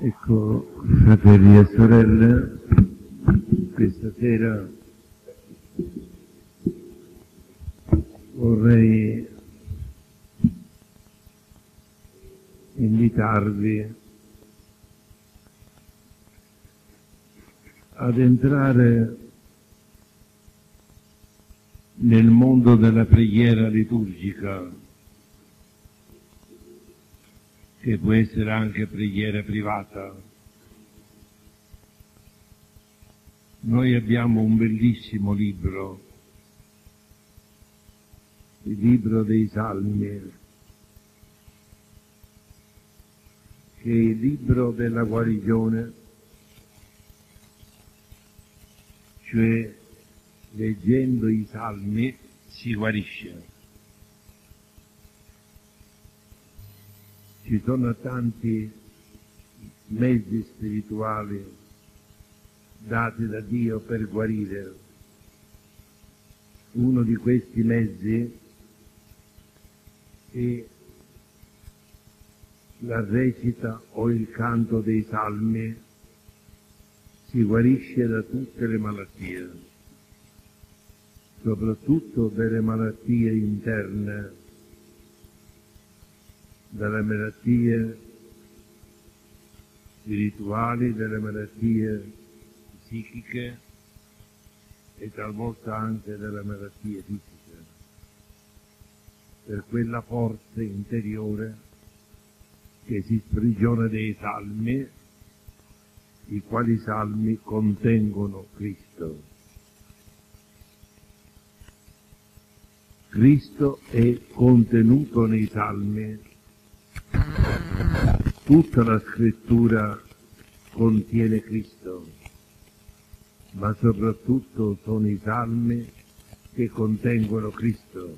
Ecco, fratelli e sorelle, questa sera vorrei invitarvi ad entrare nel mondo della preghiera liturgica, che può essere anche preghiera privata. Noi abbiamo un bellissimo libro, il libro dei Salmi, che è il libro della guarigione, cioè leggendo i salmi si guarisce. Ci sono tanti mezzi spirituali dati da Dio per guarire. Uno di questi mezzi è la recita o il canto dei salmi, si guarisce da tutte le malattie soprattutto delle malattie interne, delle malattie spirituali, delle malattie psichiche e talvolta anche delle malattie fisiche, per quella forza interiore che si sprigiona dei salmi, i quali salmi contengono Cristo. Cristo è contenuto nei salmi. Tutta la scrittura contiene Cristo, ma soprattutto sono i salmi che contengono Cristo.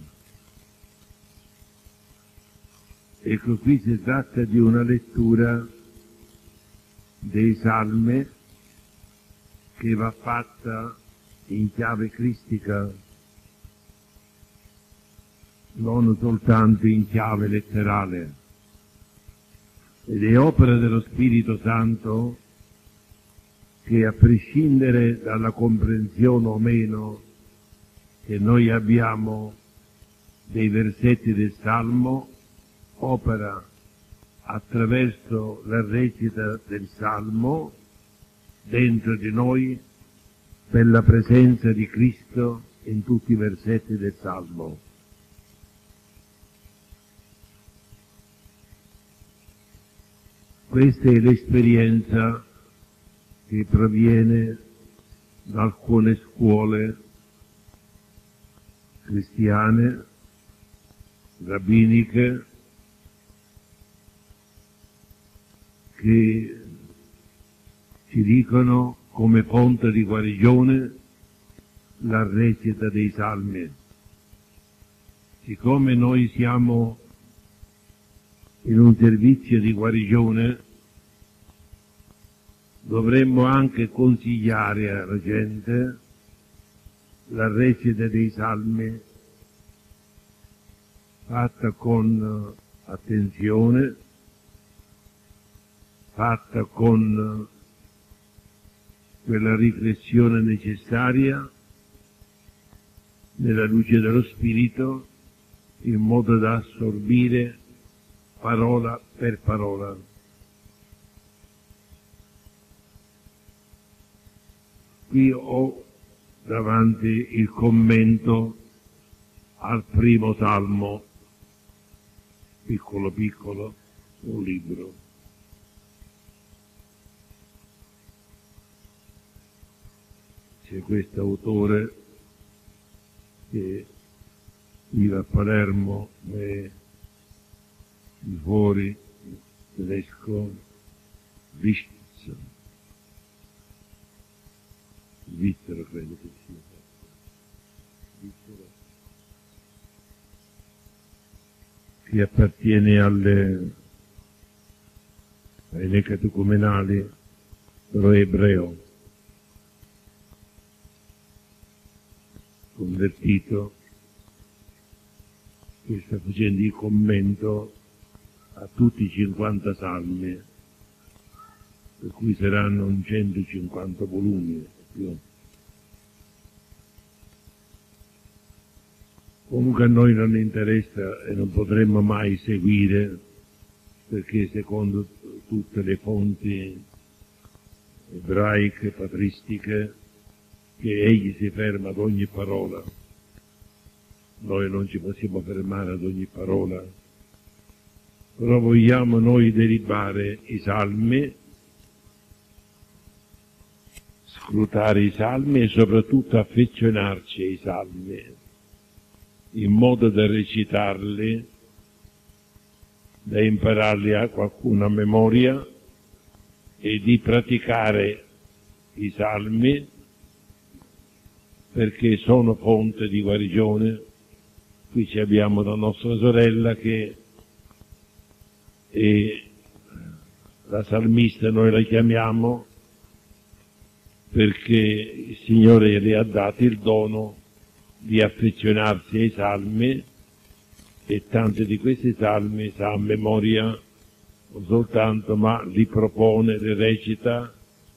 Ecco qui si tratta di una lettura dei salmi che va fatta in chiave cristica non soltanto in chiave letterale. Ed è opera dello Spirito Santo che a prescindere dalla comprensione o meno che noi abbiamo dei versetti del Salmo, opera attraverso la recita del Salmo dentro di noi per la presenza di Cristo in tutti i versetti del Salmo. Questa è l'esperienza che proviene da alcune scuole cristiane, rabbiniche, che ci dicono come fonte di guarigione la recita dei salmi. Siccome noi siamo in un servizio di guarigione, dovremmo anche consigliare alla gente la recita dei salmi fatta con attenzione, fatta con quella riflessione necessaria nella luce dello Spirito in modo da assorbire parola per parola. Qui ho davanti il commento al primo salmo, piccolo piccolo, un libro. C'è questo autore che vive a Palermo e fuori tedesco Wistz, svizzero credo che sia, svizzero, che appartiene alle, alle catecumenali, però ebreo, convertito, che sta facendo il commento a tutti i 50 salmi per cui saranno un 150 volumi più. Comunque a noi non interessa e non potremmo mai seguire perché secondo tutte le fonti ebraiche, patristiche, che egli si ferma ad ogni parola. Noi non ci possiamo fermare ad ogni parola, però vogliamo noi deribare i salmi, scrutare i salmi e soprattutto affezionarci ai salmi in modo da recitarli, da impararli a qualcuno a memoria e di praticare i salmi perché sono fonte di guarigione. Qui abbiamo la nostra sorella che è la salmista noi la chiamiamo perché il Signore le ha dato il dono di affezionarsi ai salmi e tante di questi salmi sa a memoria soltanto, ma li propone, li recita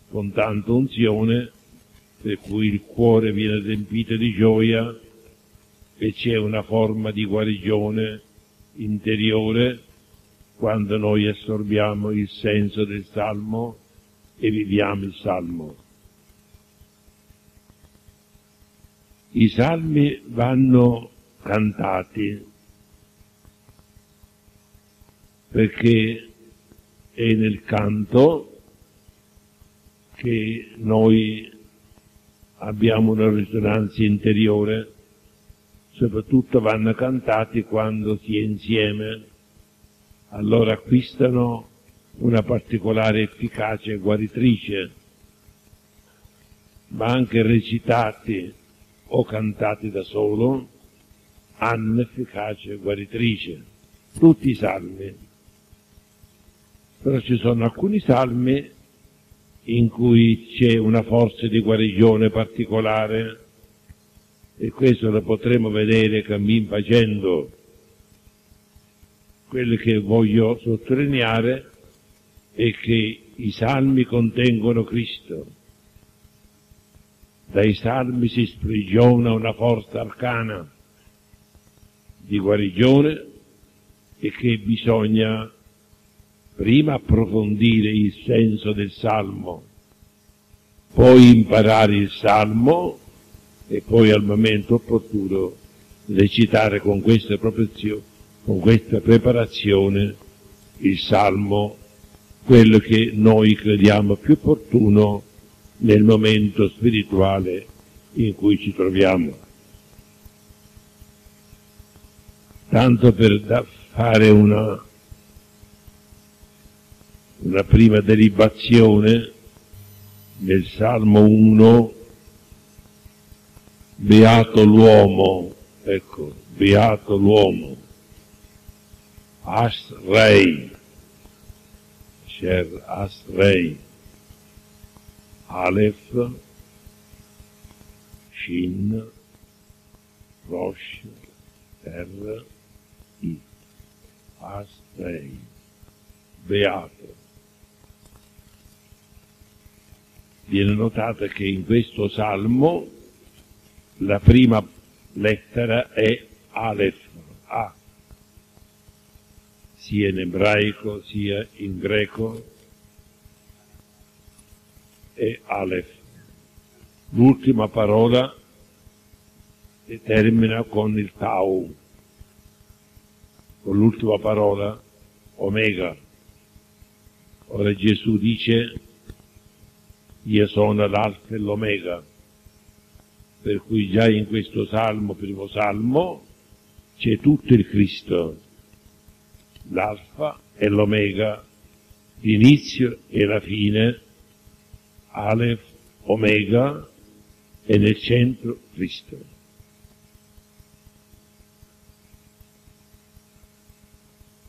con tanta unzione, per cui il cuore viene riempito di gioia e c'è una forma di guarigione interiore quando noi assorbiamo il senso del salmo e viviamo il salmo. I salmi vanno cantati perché è nel canto che noi abbiamo una risonanza interiore, soprattutto vanno cantati quando si è insieme, allora acquistano una particolare efficacia guaritrice, ma anche recitati o cantati da solo hanno efficacia guaritrice, tutti i salmi. Però ci sono alcuni salmi in cui c'è una forza di guarigione particolare e questo lo potremo vedere cammin facendo. Quello che voglio sottolineare è che i salmi contengono Cristo. Dai salmi si sprigiona una forza arcana di guarigione e che bisogna prima approfondire il senso del salmo, poi imparare il salmo e poi al momento opportuno recitare con questa, con questa preparazione il salmo, quello che noi crediamo più opportuno nel momento spirituale in cui ci troviamo. Tanto per fare una, una prima derivazione nel Salmo 1, beato l'uomo, ecco, beato l'uomo, Asrei, Sher Asrei, Aleph, Shin, Rosh, R, I, Astei, Beato. Viene notato che in questo salmo la prima lettera è Aleph, A, sia in ebraico sia in greco e Aleph. L'ultima parola termina con il Tau, con l'ultima parola Omega. Ora Gesù dice io sono l'alfa e l'omega, per cui già in questo salmo, primo salmo, c'è tutto il Cristo, l'alfa e l'omega, l'inizio e la fine, Aleph, Omega e nel centro Cristo.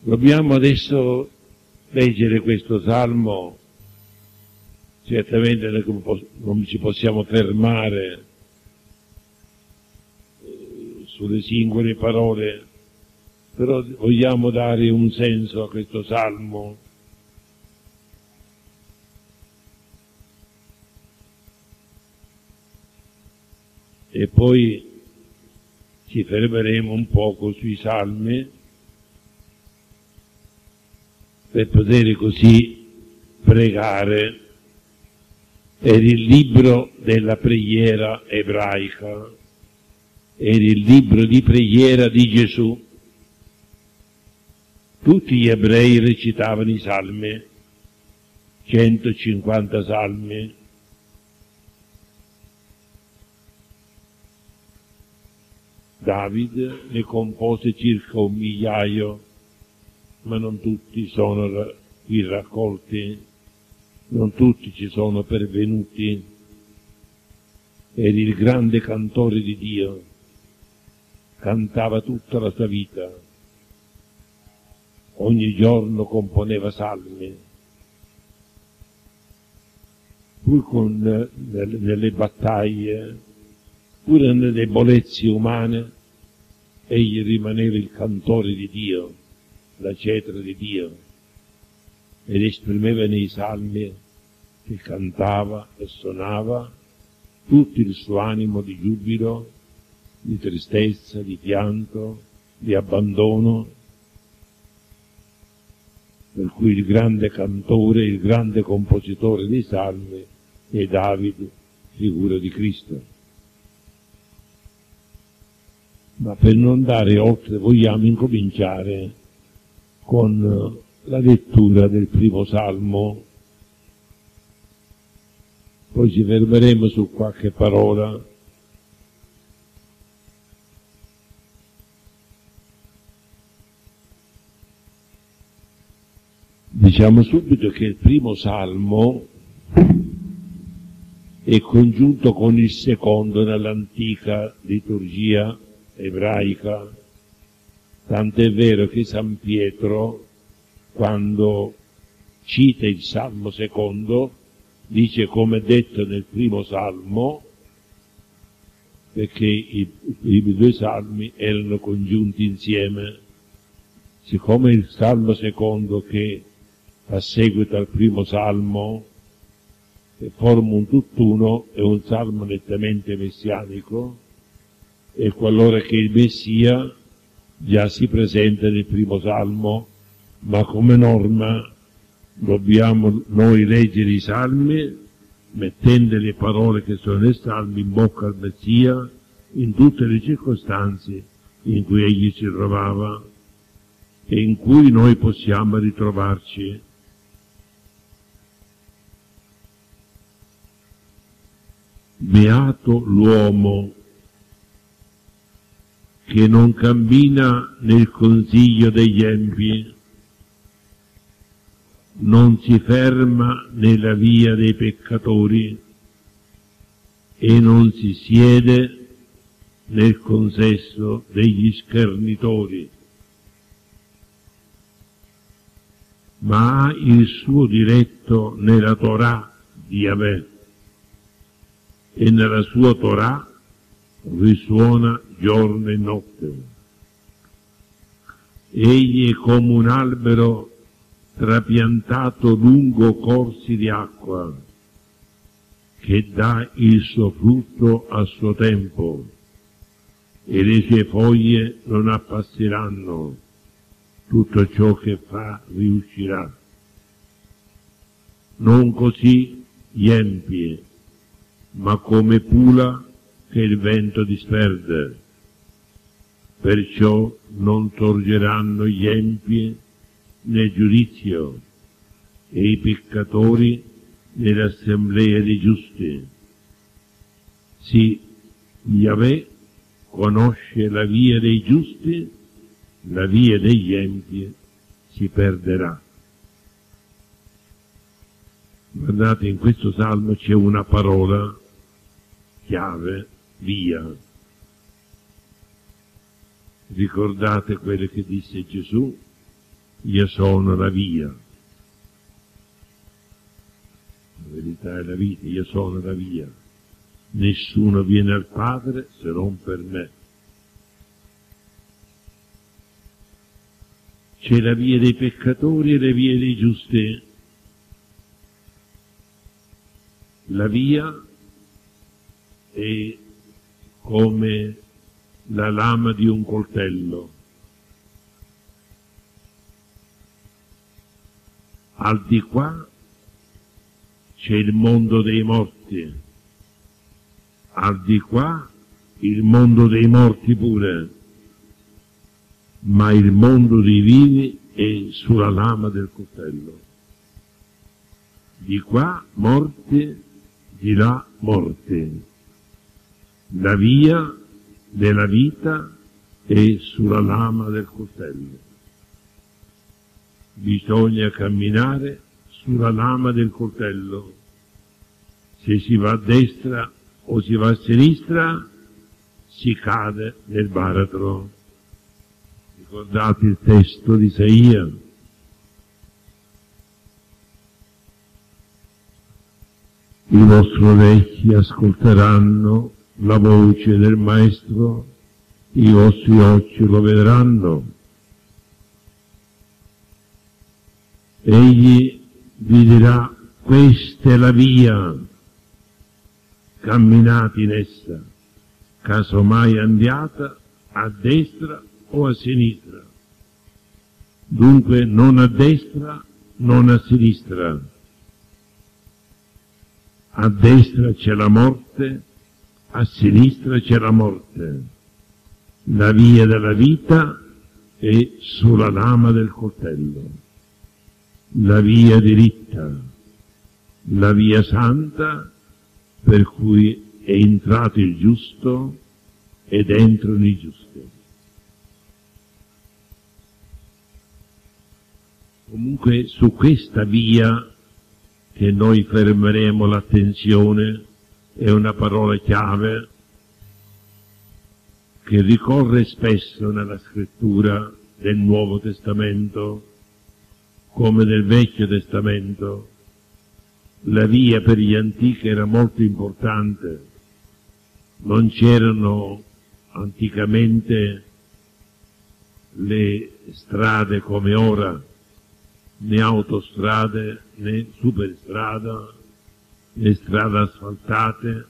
Dobbiamo adesso leggere questo salmo, certamente non ci possiamo fermare eh, sulle singole parole, però vogliamo dare un senso a questo salmo. E poi ci fermeremo un poco sui salmi per poter così pregare. Era il libro della preghiera ebraica, era il libro di preghiera di Gesù tutti gli ebrei recitavano i salmi, 150 salmi, David ne compose circa un migliaio, ma non tutti sono qui raccolti, non tutti ci sono pervenuti. Era il grande cantore di Dio, cantava tutta la sua vita, ogni giorno componeva salmi, pur con, nelle battaglie pure nelle debolezze umane, egli rimaneva il cantore di Dio, la cetra di Dio, ed esprimeva nei salmi che cantava e suonava tutto il suo animo di giubilo, di tristezza, di pianto, di abbandono, per cui il grande cantore, il grande compositore dei salmi è Davide, figura di Cristo. ma per non dare oltre vogliamo incominciare con la lettura del primo salmo, poi ci fermeremo su qualche parola. Diciamo subito che il primo salmo è congiunto con il secondo nell'antica liturgia ebraica, tant'è vero che San Pietro, quando cita il Salmo secondo, dice come detto nel primo Salmo, perché i, i due salmi erano congiunti insieme. Siccome il Salmo secondo che fa seguito al primo Salmo e forma un tutt'uno è un salmo nettamente messianico, e qualora che il Messia già si presenta nel primo salmo, ma come norma dobbiamo noi leggere i salmi mettendo le parole che sono nei salmi in bocca al Messia in tutte le circostanze in cui egli si trovava e in cui noi possiamo ritrovarci. Beato l'uomo che non cammina nel consiglio degli empi, non si ferma nella via dei peccatori e non si siede nel consesso degli schernitori, ma ha il suo diretto nella Torah di Yahweh e nella sua Torah risuona giorno e notte. Egli è come un albero trapiantato lungo corsi di acqua, che dà il suo frutto a suo tempo, e le sue foglie non appasseranno, tutto ciò che fa riuscirà. Non così gli empie, ma come pula che il vento disperde. Perciò non sorgeranno gli empi nel giudizio e i peccatori nell'assemblea dei giusti. Sì, Yahweh conosce la via dei giusti, la via degli empi si perderà. Guardate, in questo salmo c'è una parola chiave via. Ricordate quello che disse Gesù? Io sono la via. La verità è la vita, io sono la via. Nessuno viene al Padre se non per me. C'è la via dei peccatori e la via dei giusti. La via è come la lama di un coltello. Al di qua c'è il mondo dei morti, al di qua il mondo dei morti pure, ma il mondo dei vivi è sulla lama del coltello. Di qua morte, di là morte. La via della vita è sulla lama del coltello. Bisogna camminare sulla lama del coltello. Se si va a destra o si va a sinistra, si cade nel baratro. Ricordate il testo di Isaia? I vostri orecchi ascolteranno la voce del Maestro, i vostri occhi lo vedranno. Egli vi dirà, questa è la via, camminate in essa, casomai andiata a destra o a sinistra. Dunque non a destra, non a sinistra. A destra c'è la morte, a sinistra c'è la morte. La via della vita è sulla lama del coltello. La via diritta, la via santa per cui è entrato il giusto ed entrano i giusti. Comunque su questa via che noi fermeremo l'attenzione è una parola chiave che ricorre spesso nella scrittura del Nuovo Testamento come del Vecchio Testamento. La via per gli antichi era molto importante, non c'erano anticamente le strade come ora, né autostrade né superstrada né strade asfaltate,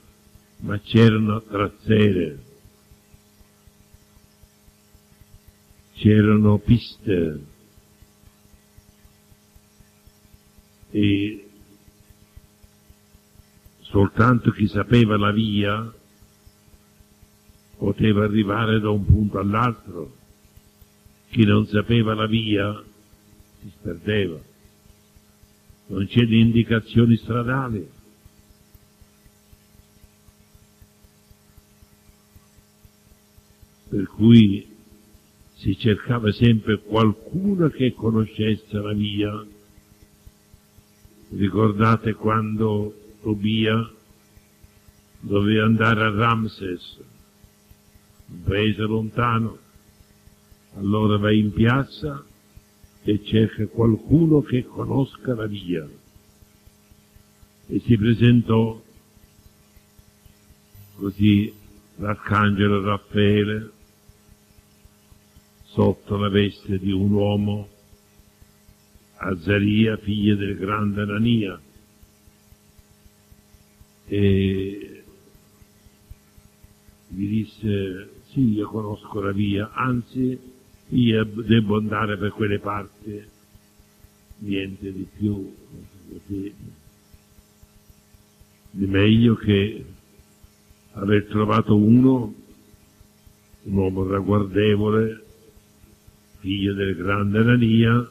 ma c'erano tracciere, c'erano piste e soltanto chi sapeva la via poteva arrivare da un punto all'altro, chi non sapeva la via si sperdeva. Non di indicazioni stradali. Per cui si cercava sempre qualcuno che conoscesse la via. Ricordate quando Tobia doveva andare a Ramses, un paese lontano, allora va in piazza e cerca qualcuno che conosca la via. E si presentò così l'arcangelo Raffaele sotto la veste di un uomo, Azaria, figlia del grande Anania, e gli disse sì, io conosco la via, anzi io devo andare per quelle parti, niente di più, di meglio che aver trovato uno, un uomo ragguardevole, figlio del grande Anania,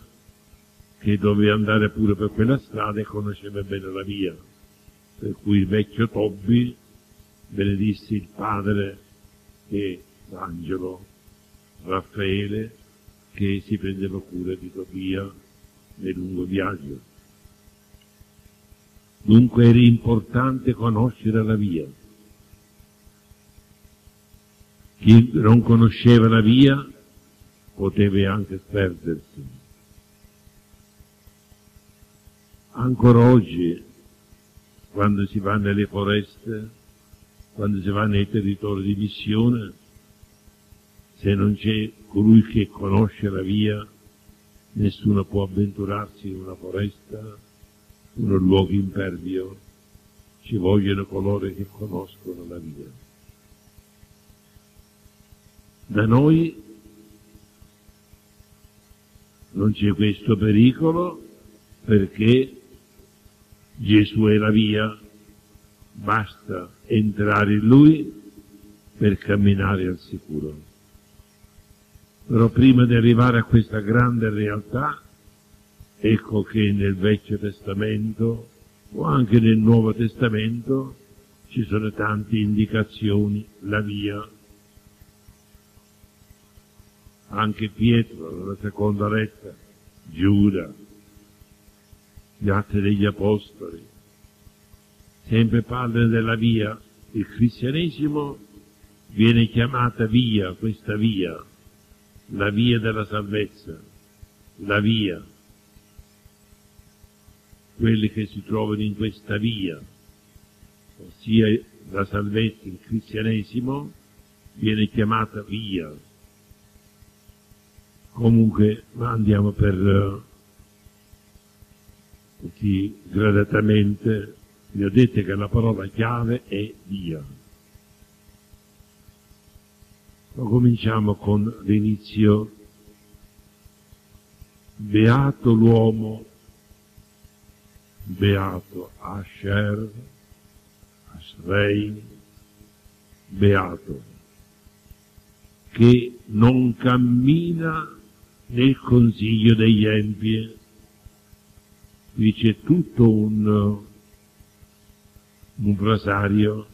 che doveva andare pure per quella strada e conosceva bene la via. Per cui il vecchio Tobbi benedisse il padre e l'angelo Raffaele che si prendeva cura di Tobia nel lungo viaggio. Dunque era importante conoscere la via. Chi non conosceva la via poteva anche perdersi. Ancora oggi, quando si va nelle foreste, quando si va nei territori di missione, se non c'è colui che conosce la via, nessuno può avventurarsi in una foresta, in un luogo impervio, ci vogliono coloro che conoscono la via. Da noi non c'è questo pericolo perché Gesù è la via, basta entrare in Lui per camminare al sicuro. Però prima di arrivare a questa grande realtà, ecco che nel Vecchio Testamento o anche nel Nuovo Testamento ci sono tante indicazioni, la via. Anche Pietro, nella seconda lettera, Giuda, gli atti degli Apostoli, sempre parlano della via. Il cristianesimo viene chiamata via, questa via, la via della salvezza, la via. Quelli che si trovano in questa via, ossia la salvezza, il cristianesimo, viene chiamata via. Comunque andiamo per così gradatamente, vi ho detto che la parola chiave è via. Ma cominciamo con l'inizio. Beato l'uomo, beato Asher, Asrei, beato, che non cammina nel consiglio degli empi. Qui c'è tutto un, un frasario,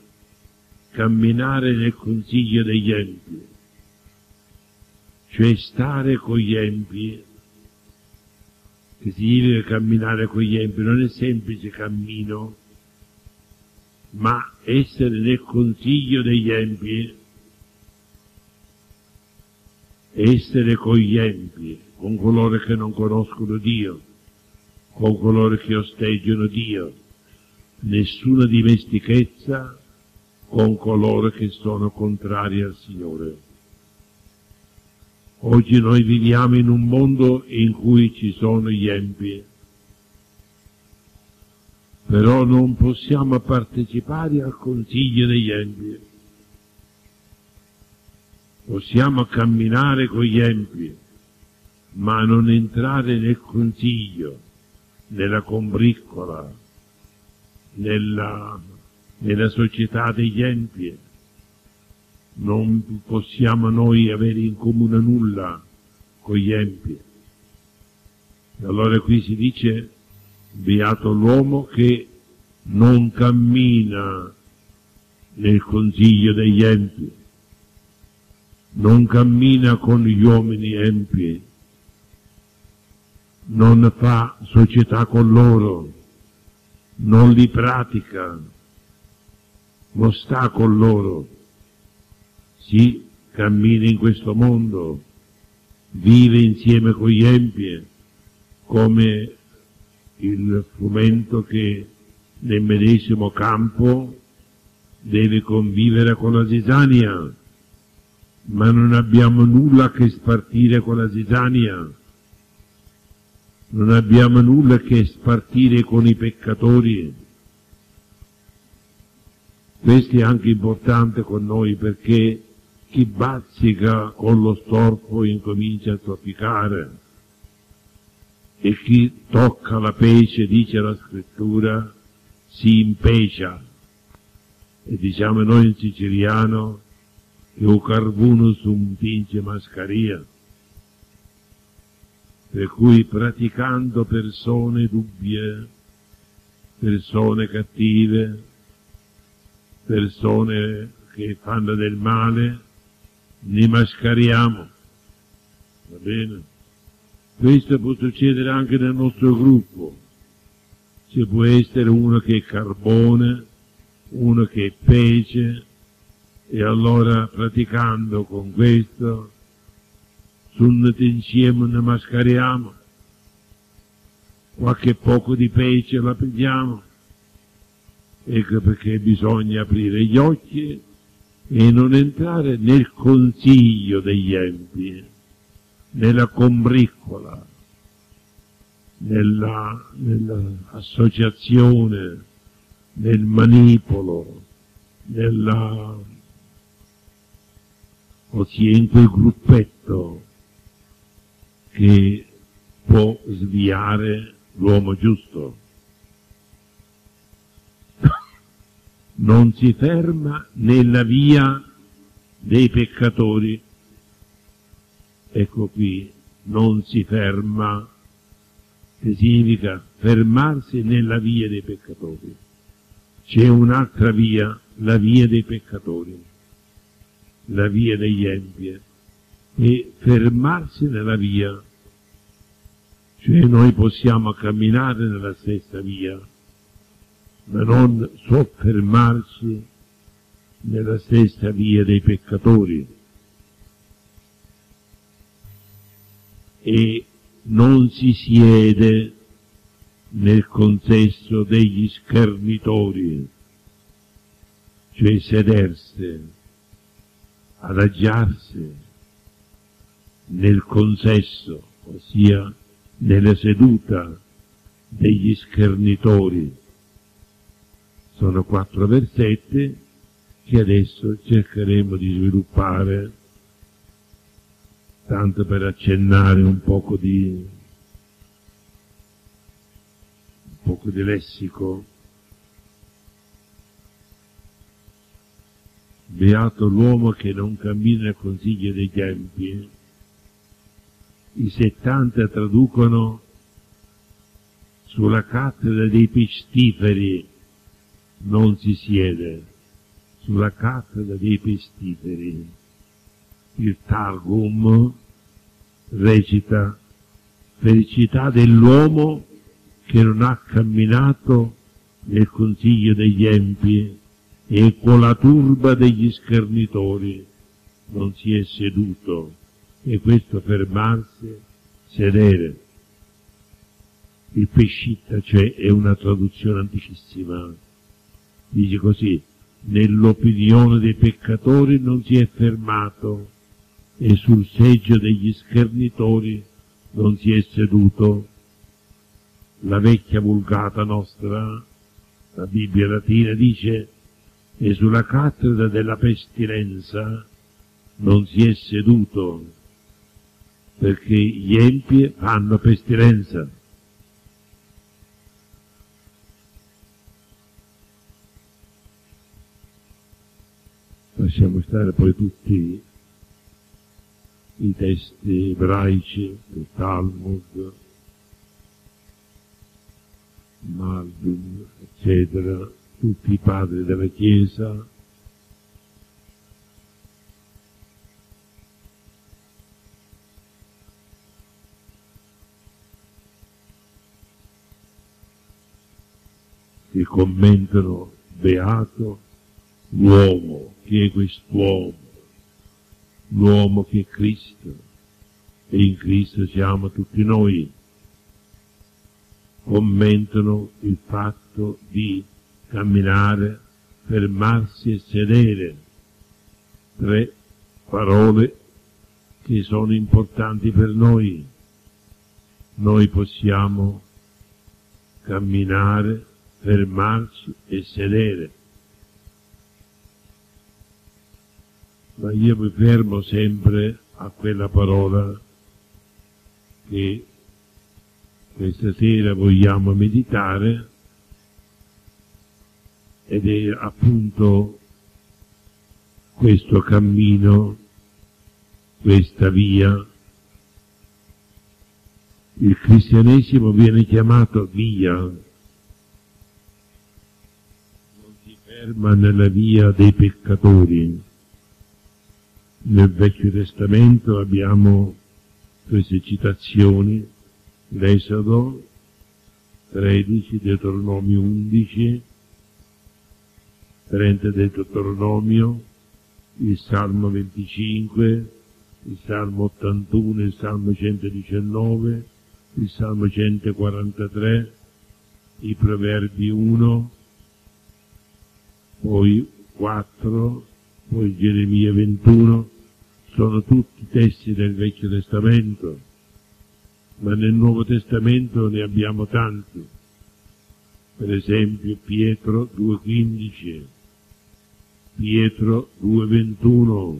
camminare nel consiglio degli empi cioè stare con gli empi, che significa camminare con gli empi, non è semplice cammino, ma essere nel consiglio degli empi, essere con gli empi, con coloro che non conoscono Dio, con coloro che osteggiano Dio, nessuna dimestichezza con coloro che sono contrari al Signore. Oggi noi viviamo in un mondo in cui ci sono gli empi, però non possiamo partecipare al consiglio degli empi. Possiamo camminare con gli empi, ma non entrare nel consiglio, nella combriccola, nella, nella società degli empi non possiamo noi avere in comune nulla con gli empi. Allora qui si dice, beato l'uomo che non cammina nel consiglio degli empi, non cammina con gli uomini empi, non fa società con loro, non li pratica, non sta con loro. Si cammina in questo mondo, vive insieme con gli empi, come il frumento che nel medesimo campo deve convivere con la zizania, ma non abbiamo nulla che spartire con la zizania, non abbiamo nulla che spartire con i peccatori. Questo è anche importante con noi perché chi bazzica con lo storpo incomincia a zoppicare e chi tocca la pece, dice la scrittura, si impecia. E diciamo noi in siciliano che o carbuno su un pince mascaria. Per cui praticando persone dubbie, persone cattive, persone che fanno del male, ne mascariamo. Va bene? Questo può succedere anche nel nostro gruppo. Ci può essere uno che è carbone, uno che è pece, e allora praticando con questo, tutti insieme ne mascariamo, qualche poco di pece la pigliamo, ecco perché bisogna aprire gli occhi e non entrare nel consiglio degli empi, nella combriccola, nella, nell'associazione, nel manipolo, nella, ossia in quel gruppetto che può sviare l'uomo giusto. Non si ferma nella via dei peccatori. Ecco qui, non si ferma, che significa fermarsi nella via dei peccatori. C'è un'altra via, la via dei peccatori, la via degli empi, e fermarsi nella via. Cioè noi possiamo camminare nella stessa via, ma non soffermarci nella stessa via dei peccatori. E non si siede nel consesso degli schernitori, cioè sedersi, adagiarsi nel consesso, ossia nella seduta degli schernitori. Sono quattro versetti che adesso cercheremo di sviluppare, tanto per accennare un poco di, un poco di lessico. Beato l'uomo che non cammina nel consiglio dei tempi, i 70 traducono sulla cattedra dei pestiferi non si siede, sulla cattedra dei pestiferi. Il Targum recita felicità dell'uomo che non ha camminato nel consiglio degli empi e con la turba degli schernitori non si è seduto e questo fermarsi, sedere. Il pescitta, cioè, è una traduzione antichissima. Dice così, nell'opinione dei peccatori non si è fermato e sul seggio degli schernitori non si è seduto. La vecchia vulgata nostra, la Bibbia latina, dice e sulla cattedra della pestilenza non si è seduto perché gli empi fanno pestilenza. Lasciamo stare poi tutti i testi ebraici, il Talmud, Malbim, eccetera, tutti i padri della Chiesa, che commentano beato l'uomo, chi è quest'uomo? L'uomo che è Cristo e in Cristo siamo tutti noi. Commentano il fatto di camminare, fermarsi e sedere. Tre parole che sono importanti per noi. Noi possiamo camminare, fermarci e sedere. Ma io mi fermo sempre a quella parola che questa sera vogliamo meditare ed è appunto questo cammino, questa via. Il cristianesimo viene chiamato via, ferma nella via dei peccatori. Nel Vecchio Testamento abbiamo queste citazioni, l'Esodo 13, Deuteronomio 11, 30 Deuteronomio, il Salmo 25, il Salmo 81, il Salmo 119, il Salmo 143, i Proverbi 1, poi 4, poi Geremia 21, sono tutti testi del Vecchio Testamento, ma nel Nuovo Testamento ne abbiamo tanti. Per esempio Pietro 2.15, Pietro 2.21,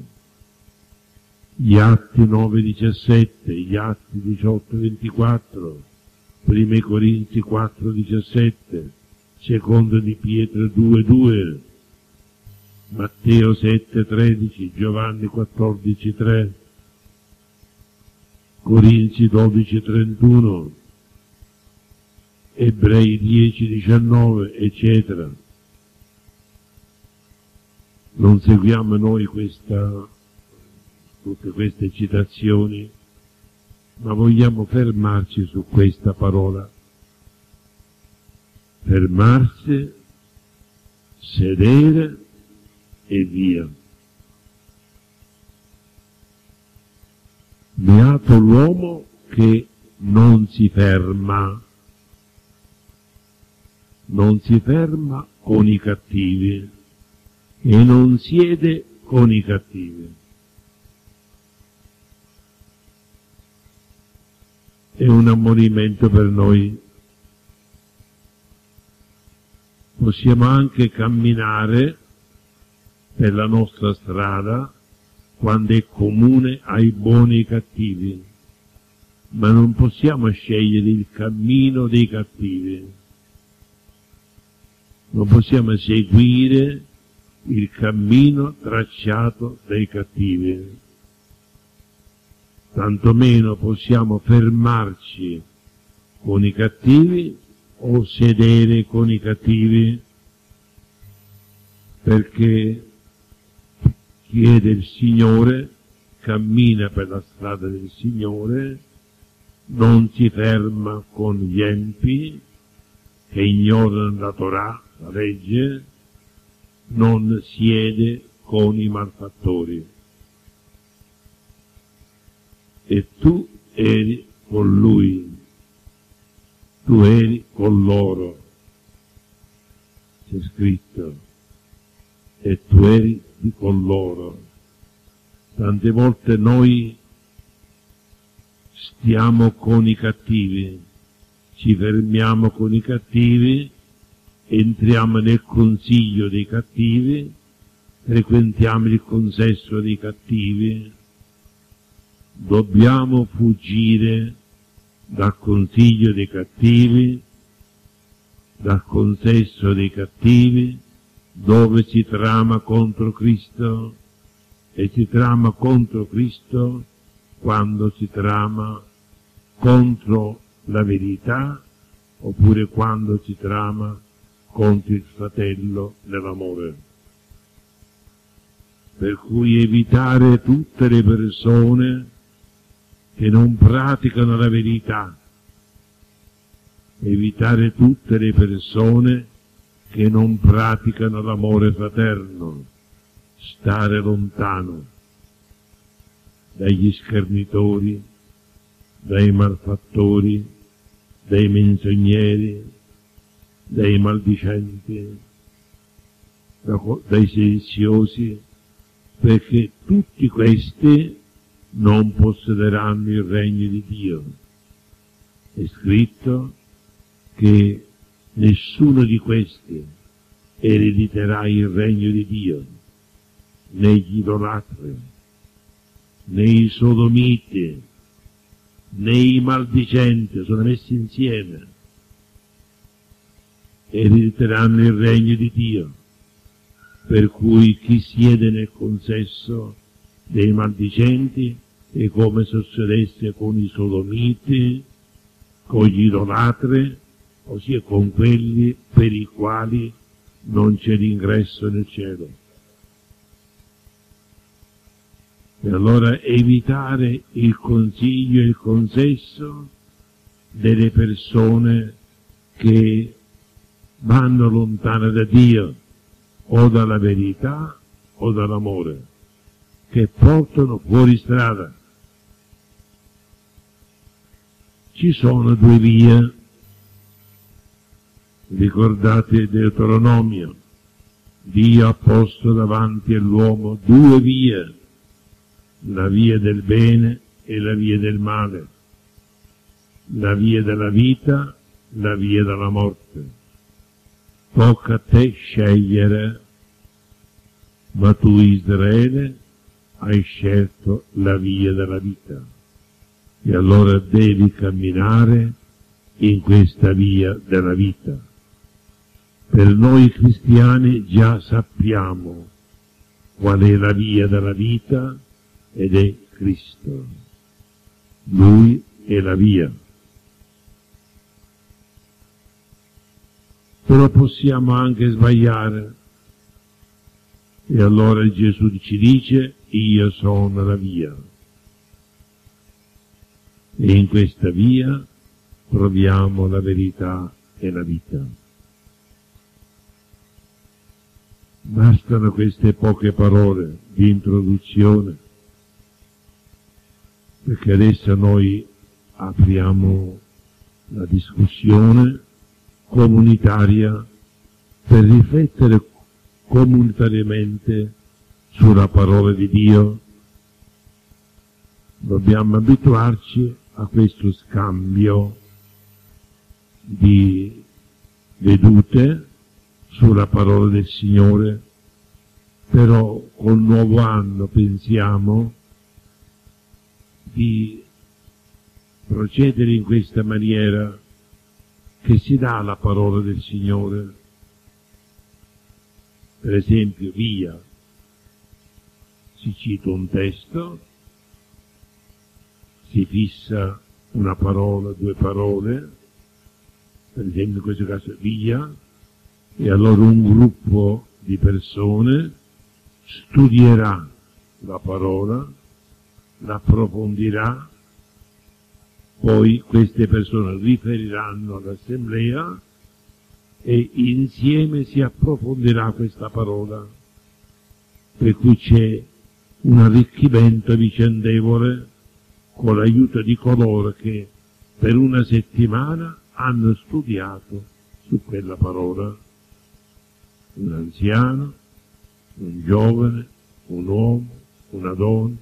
gli atti 9-17, gli atti 18-24, primi Corinzi 4-17, secondo di Pietro 2-2, Matteo 7-13, Giovanni 14-3, Corinzi 12-31, Ebrei 10-19, eccetera. Non seguiamo noi questa, tutte queste citazioni, ma vogliamo fermarci su questa parola. Fermarsi, sedere e via. Beato l'uomo che non si ferma, non si ferma con i cattivi e non siede con i cattivi. È un ammonimento per noi. Possiamo anche camminare per la nostra strada quando è comune ai buoni e cattivi, ma non possiamo scegliere il cammino dei cattivi. Non possiamo seguire il cammino tracciato dai cattivi. Tantomeno possiamo fermarci con i cattivi o sedere con i cattivi, perché chiede il Signore, cammina per la strada del Signore, non si ferma con gli empi che ignorano la Torah, la legge, non siede con i malfattori. E tu eri con lui, tu eri con loro, c'è scritto, e tu eri con loro. Tante volte noi stiamo con i cattivi, ci fermiamo con i cattivi entriamo nel consiglio dei cattivi, frequentiamo il consesso dei cattivi, dobbiamo fuggire dal consiglio dei cattivi, dal consesso dei cattivi, dove si trama contro Cristo. E si trama contro Cristo quando si trama contro la verità oppure quando si trama contro il fratello nell'amore. Per cui evitare tutte le persone che non praticano la verità, evitare tutte le persone che non praticano l'amore fraterno, stare lontano dagli schernitori, dai malfattori, dai menzogneri, dai maldicenti, dai silenziosi, perché tutti questi non possederanno il regno di Dio. È scritto che nessuno di questi erediterà il regno di Dio, né gli idolatri, né i sodomiti, né i maldicenti, sono messi insieme erediteranno il regno di Dio. Per cui chi siede nel consesso dei maldicenti è come succedesse con i sodomiti, con gli idolatri, ossia con quelli per i quali non c'è l'ingresso nel cielo. E allora evitare il consiglio e il consesso delle persone che vanno lontane da Dio o dalla verità o dall'amore, che portano fuori strada. Ci sono due vie, ricordate Deuteronomio, Dio ha posto davanti all'uomo due vie, la via del bene e la via del male, la via della vita, la via della morte tocca a te scegliere, ma tu Israele hai scelto la via della vita e allora devi camminare in questa via della vita. Per noi cristiani già sappiamo qual è la via della vita ed è Cristo. Lui è la via. Però possiamo anche sbagliare. E allora Gesù ci dice, io sono la via. E in questa via troviamo la verità e la vita. Bastano queste poche parole di introduzione, perché adesso noi apriamo la discussione comunitaria per riflettere comunitariamente sulla parola di Dio. Dobbiamo abituarci a questo scambio di vedute sulla parola del Signore, però col nuovo anno pensiamo di procedere in questa maniera che si dà alla parola del Signore. Per esempio, via, si cita un testo, si fissa una parola, due parole, per esempio in questo caso via, e allora un gruppo di persone studierà la parola, l'approfondirà, poi queste persone riferiranno all'assemblea e insieme si approfondirà questa parola, per cui c'è un arricchimento vicendevole con l'aiuto di coloro che per una settimana hanno studiato su quella parola. Un anziano, un giovane, un uomo, una donna,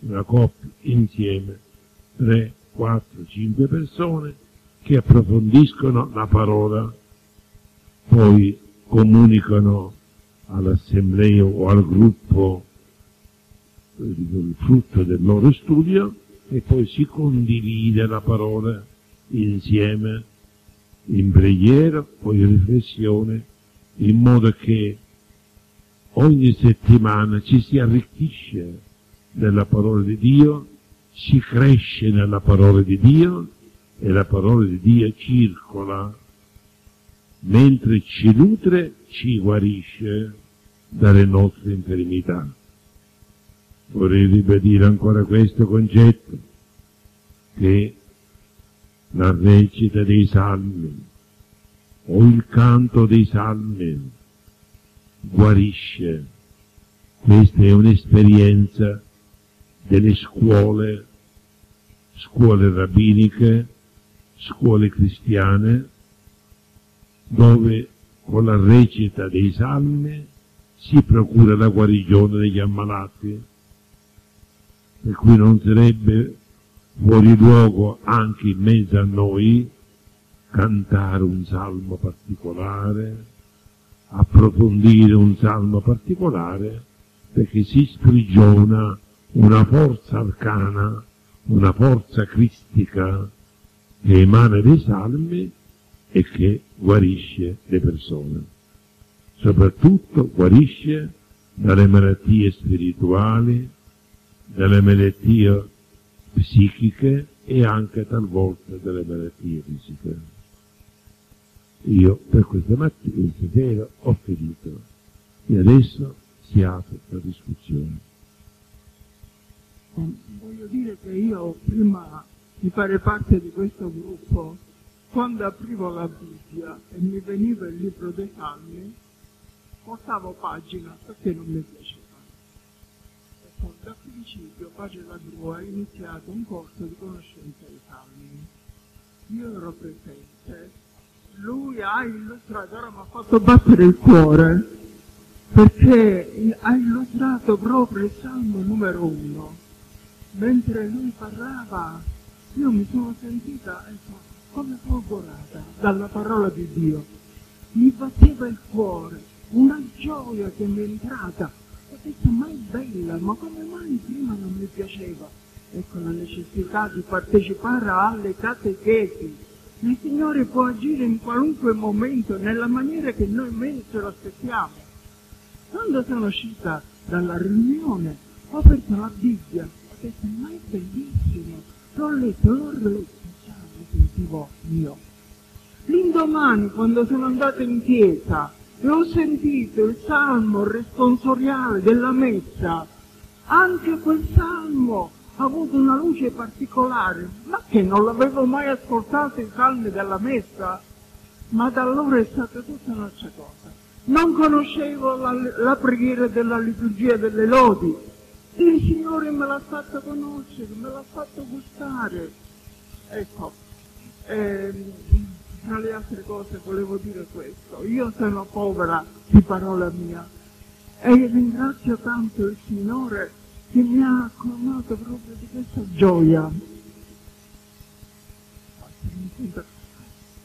una coppia, insieme, tre, quattro, cinque persone che approfondiscono la parola, poi comunicano all'assemblea o al gruppo il frutto del loro studio e poi si condivide la parola insieme in preghiera, poi in riflessione, in modo che ogni settimana ci si arricchisce della parola di Dio, si cresce nella parola di Dio e la parola di Dio circola, mentre ci nutre, ci guarisce dalle nostre infermità. Vorrei ribadire ancora questo concetto, che la recita dei salmi o il canto dei salmi guarisce. Questa è un'esperienza delle scuole, scuole rabbiniche, scuole cristiane, dove con la recita dei salmi si procura la guarigione degli ammalati, per cui non sarebbe fuori luogo anche in mezzo a noi cantare un salmo particolare, approfondire un salmo particolare, perché si sprigiona una forza arcana, una forza cristica che emana dai salmi e che guarisce le persone. Soprattutto guarisce dalle malattie spirituali, dalle malattie psichiche e anche talvolta delle malattie fisiche. Io per questa mattina, questa sera, ho finito e adesso si apre la discussione. Voglio dire che io prima di fare parte di questo gruppo, quando aprivo la Bibbia e mi veniva il libro dei Salmi, portavo pagina perché non mi piaceva da principio la Grua ha iniziato un corso di conoscenza dei salmi. Io ero presente, lui ha illustrato, ora mi ha fatto battere il cuore, perché ha illustrato proprio il salmo numero uno. Mentre lui parlava, io mi sono sentita ecco, come folgorata dalla parola di Dio. Mi batteva il cuore, una gioia che mi è entrata detto, ma è bella, ma come mai prima non mi piaceva? Ecco la necessità di partecipare alle catechesi. Il Signore può agire in qualunque momento, nella maniera che noi meno ce lo aspettiamo. Quando sono uscita dalla riunione, ho aperto la Bibbia, è bellissimo, già lo sentivo io. L'indomani, quando sono andata in chiesa e ho sentito il salmo responsoriale della messa, anche quel salmo ha avuto una luce particolare, ma che non l'avevo mai ascoltato i salmi della messa, ma da allora è stata tutta un'altra cosa. Non conoscevo la, la preghiera della liturgia delle lodi, il Signore me l'ha fatta conoscere, me l'ha fatto gustare. Ecco, ehm, tra le altre cose volevo dire questo. Io sono povera di parola mia e ringrazio tanto il Signore che mi ha colmato proprio di questa gioia.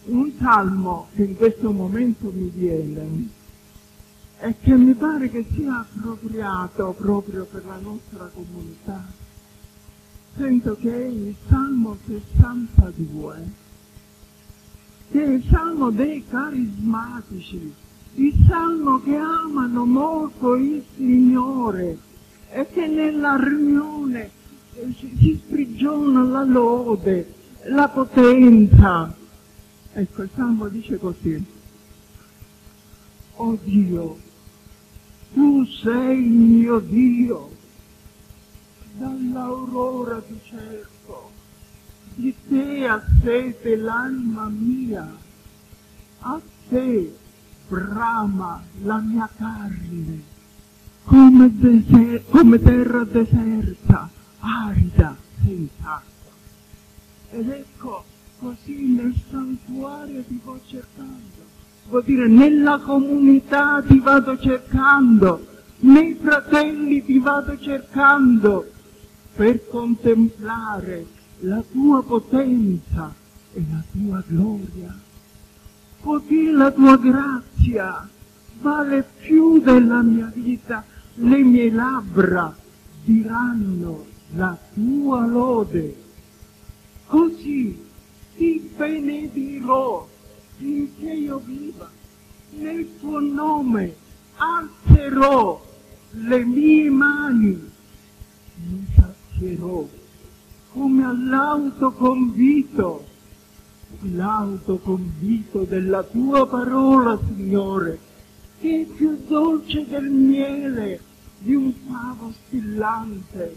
Un salmo che in questo momento mi viene e che mi pare che sia appropriato proprio per la nostra comunità. Sento che è il Salmo 62, che è il Salmo dei carismatici, il Salmo che amano molto il Signore e che nella riunione si sprigiona la lode, la potenza. Ecco, il Salmo dice così. Oh Dio, tu sei il mio Dio, dall'aurora ti cerco, di te ha sete l'anima mia, a te brama la mia carne, come, deser- come terra deserta, arida, senza acqua. Ed ecco, così nel santuario ti sto cercando vuol dire nella comunità ti vado cercando, nei fratelli ti vado cercando per contemplare la tua potenza e la tua gloria. Poiché la tua grazia vale più della mia vita, le mie labbra diranno la tua lode. Così ti benedirò finché io viva, nel tuo nome alzerò le mie mani, mi sazierò come all'autoconvito, l'autoconvito della tua parola, Signore, che è più dolce del miele di un favo stillante,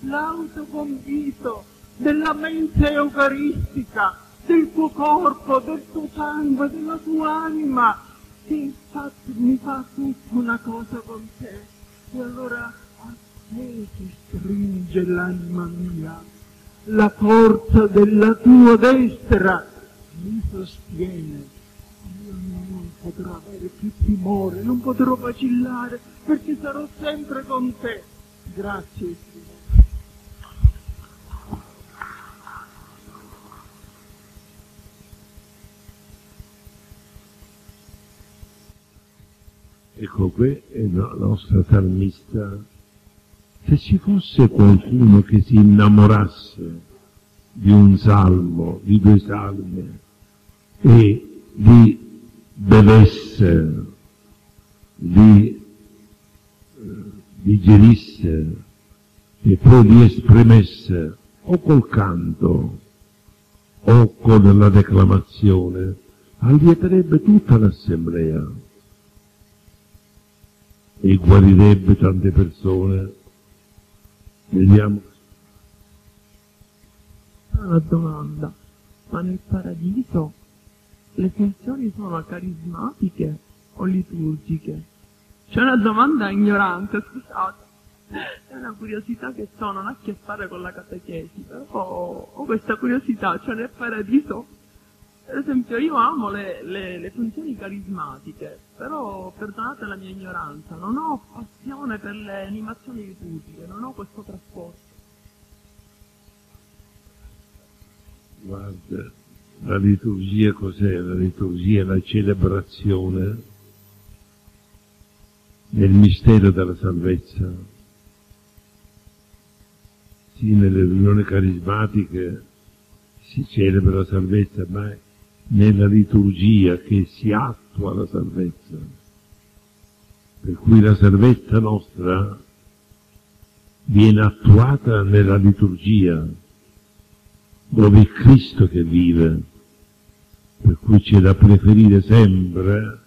l'autoconvito della mente eucaristica, del tuo corpo, del tuo sangue, della tua anima, che infatti mi fa tutta una cosa con te. E allora a te ti stringe l'anima mia, la forza della tua destra mi sostiene. Io non potrò avere più timore, non potrò vacillare, perché sarò sempre con te. Grazie, Signore. Ecco, qui è la nostra salmista. Se ci fosse qualcuno che si innamorasse di un salmo, di due salme, e li bevesse, li eh, digerisse e poi li esprimesse o col canto o con la declamazione, allieterebbe tutta l'assemblea e guarirebbe tante persone. Vediamo. Una domanda, ma nel paradiso le funzioni sono carismatiche o liturgiche? C'è una domanda ignorante, scusate. È una curiosità che ho, non ha a che fare con la catechesi, però ho questa curiosità, cioè nel paradiso per esempio io amo le, le, le, funzioni carismatiche, però perdonate la mia ignoranza, non ho passione per le animazioni liturgiche, non ho questo trasporto. Guarda, la liturgia cos'è? La liturgia è la celebrazione nel mistero della salvezza. Sì, nelle riunioni carismatiche si celebra la salvezza, ma è nella liturgia che si attua la salvezza. Per cui la salvezza nostra viene attuata nella liturgia, dove è Cristo che vive, per cui c'è da preferire sempre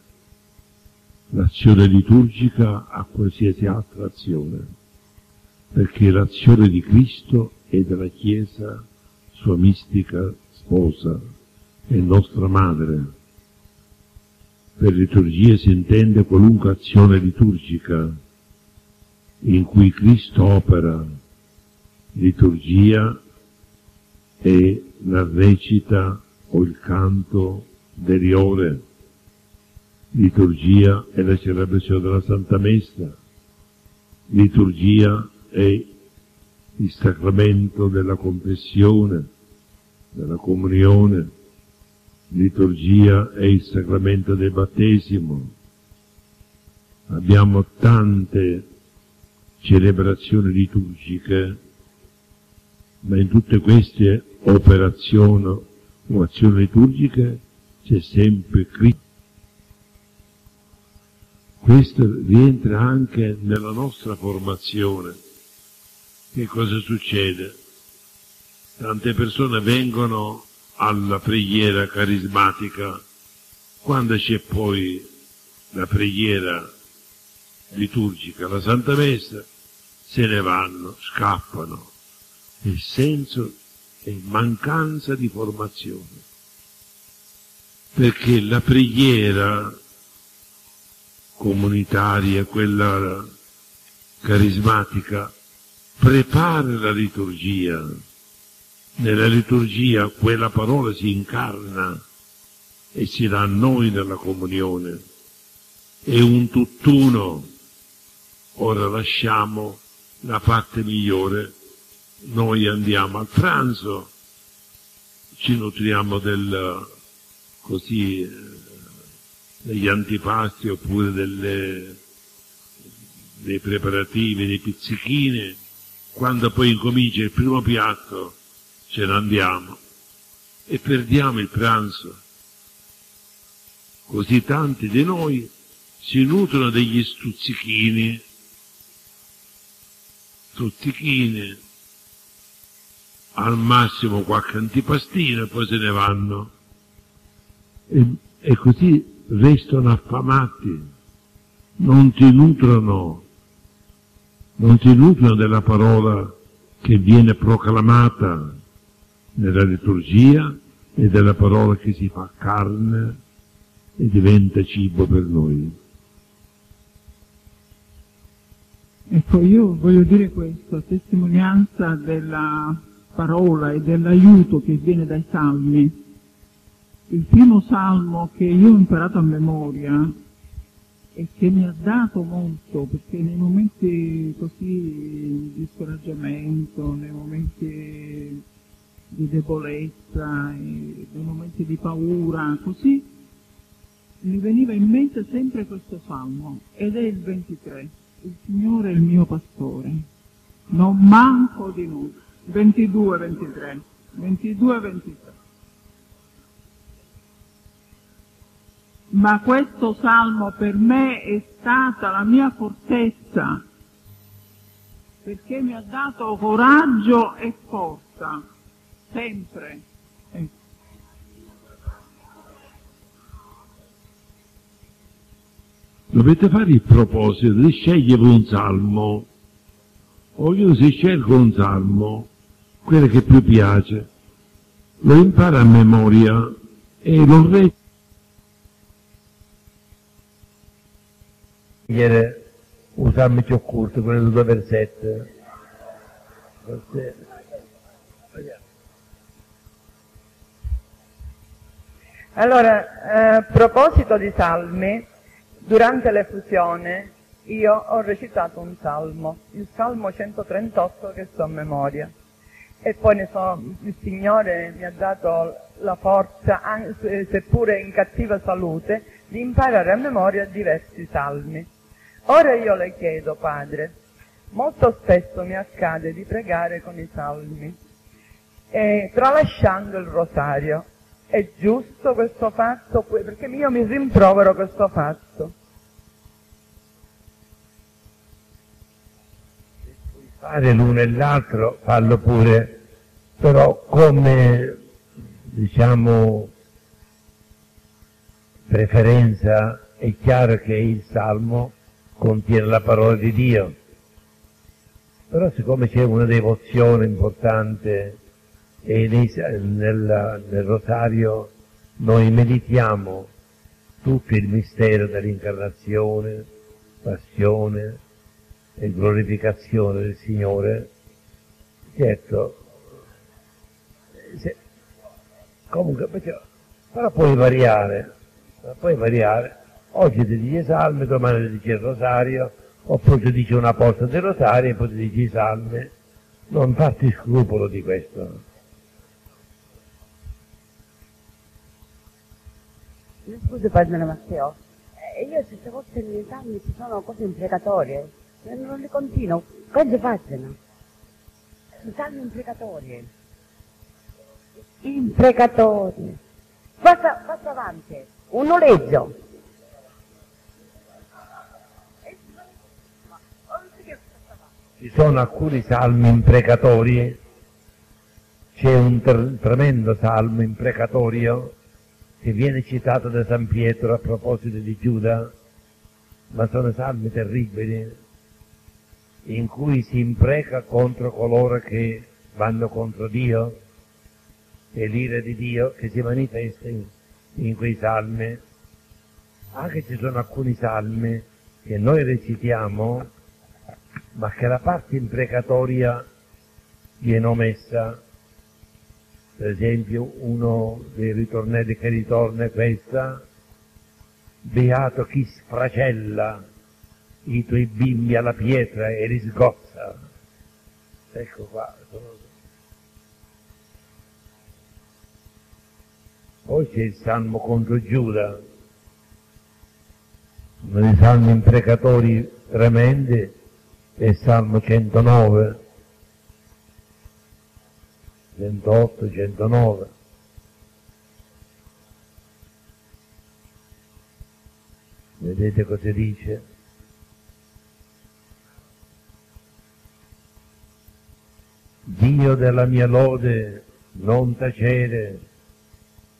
l'azione liturgica a qualsiasi altra azione, perché l'azione di Cristo e della Chiesa, sua mistica sposa, è nostra madre. Per liturgia si intende qualunque azione liturgica in cui Cristo opera. Liturgia è la recita o il canto delle ore liturgia è la celebrazione della Santa Messa, liturgia è il sacramento della confessione, della comunione, liturgia è il sacramento del battesimo. Abbiamo tante celebrazioni liturgiche, ma in tutte queste operazioni o azioni liturgiche c'è sempre Cristo questo rientra anche nella nostra formazione. Che cosa succede? Tante persone vengono alla preghiera carismatica, quando c'è poi la preghiera liturgica, la Santa Messa, se ne vanno, scappano. Il senso è mancanza di formazione. Perché la preghiera comunitaria, quella carismatica, prepara la liturgia. Nella liturgia quella parola si incarna e si dà a noi nella comunione. È un tutt'uno. Ora lasciamo la parte migliore. Noi andiamo al pranzo, ci nutriamo del così degli antipasti oppure delle, dei preparativi, dei pizzichini, quando poi incomincia il primo piatto ce ne andiamo e perdiamo il pranzo. Così tanti di noi si nutrono degli stuzzichini, stuzzichini, al massimo qualche antipastino e poi se ne vanno. E, e così restano affamati, non ti nutrono, non ti nutrono della parola che viene proclamata nella liturgia e della parola che si fa carne e diventa cibo per noi. Ecco, io voglio dire questo, a testimonianza della parola e dell'aiuto che viene dai salmi il primo salmo che io ho imparato a memoria e che mi ha dato molto, perché nei momenti così di scoraggiamento, nei momenti di debolezza, nei momenti di paura, così, mi veniva in mente sempre questo salmo, ed è il 23. Il Signore è il mio pastore, non manco di nulla. 22, 23. 22, 23. ma questo salmo per me è stata la mia fortezza, perché mi ha dato coraggio e forza, sempre. Dovete fare il proposito di scegliere un salmo. Ognuno si sceglie un salmo, quello che più piace, lo impara a memoria e lo recita Ieri usarmi più corto, quello di due versetti. Allora, eh, a proposito di salmi, durante l'effusione io ho recitato un salmo, il salmo 138 che so a memoria. E poi so, il Signore mi ha dato la forza, seppure in cattiva salute, di imparare a memoria diversi salmi. Ora io le chiedo, Padre, molto spesso mi accade di pregare con i salmi, e tralasciando il rosario. È giusto questo fatto? Perché io mi rimprovero questo fatto. Se puoi fare l'uno e l'altro, fallo pure, però come, diciamo, preferenza è chiaro che il Salmo contiene la parola di Dio. Però siccome c'è una devozione importante e nei, nel, nel rosario noi meditiamo tutto il mistero dell'incarnazione, passione e glorificazione del Signore, certo, se, comunque, però puoi variare, puoi variare, oggi ti dice salme, domani ti dice il rosario, oppure ti dice una porta del rosario e poi ti dice i salme, non farti scrupolo di questo. Scusi Padre Matteo, eh, io certe volte nei salmi ci sono cose imprecatorie, e non le continuo, cosa facciano? I salmi imprecatorie. Imprecatorie. Passa, passa avanti, un noleggio. Ci sono alcuni salmi imprecatori, c'è un tremendo salmo imprecatorio che viene citato da San Pietro a proposito di Giuda, ma sono salmi terribili in cui si impreca contro coloro che vanno contro Dio e l'ira di Dio che si manifesta in, in quei salmi. Anche ci sono alcuni salmi che noi recitiamo ma che la parte imprecatoria viene omessa. Per esempio uno dei ritornelli che ritorna è questa, beato chi sfracella i tuoi bimbi alla pietra e li sgozza. Ecco qua. Poi c'è il salmo contro Giuda, uno dei salmi imprecatori tremendi, è Salmo 109, 108, 109. Vedete cosa dice? Dio della mia lode, non tacere,